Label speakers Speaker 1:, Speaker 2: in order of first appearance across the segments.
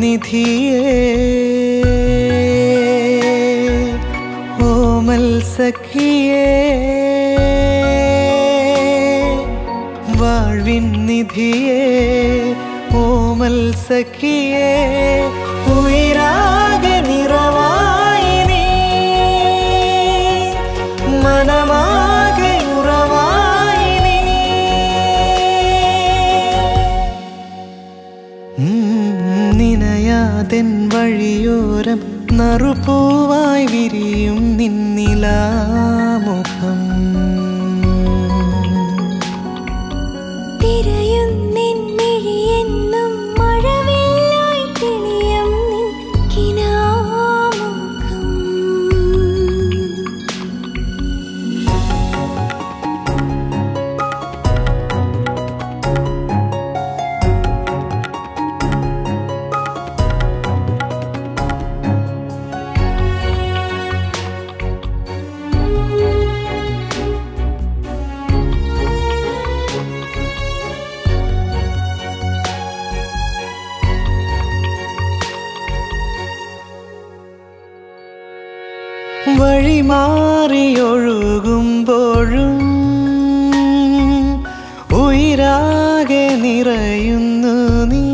Speaker 1: നിധിയേ ഓമൽ സഖിയേ വാഴ്വിൻ നിധിയേ ഓമൽ സഖിയേ ഉയരാകെ നിറവായി നീ. മനമാകെ ഉറവായി നീ. ഉം, നിനയാതെൻ വഴിയോരം നറുപൂവായി വിരിയും നിന്നിലാമുഖം വഴിമാറിയൊഴുകുമ്പോഴും ഉയരാകെ നിറയുന്നു നീ.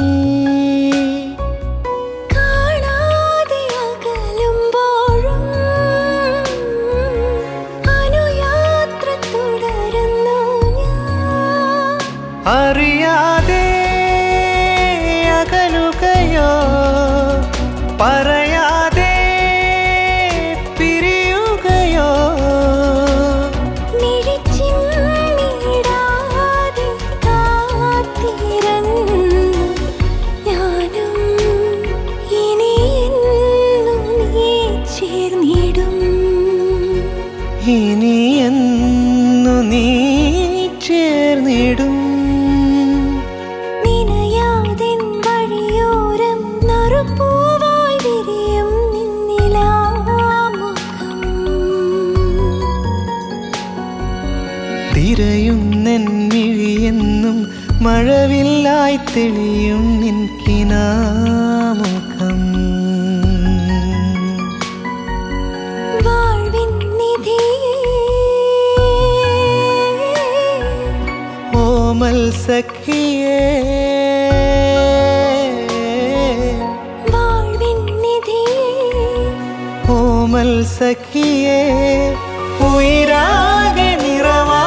Speaker 1: അറിയാതെ അകലുകയോ പറയാതെ മഴവില്ലായി തെളിയും നിൻ കിനാമുഖം.
Speaker 2: വാഴ്വിൻ നിധിയേ
Speaker 1: ഓമൽ സഖിയേ ഓമൽ സഖിയേ ഉയരാകെ നിറവാ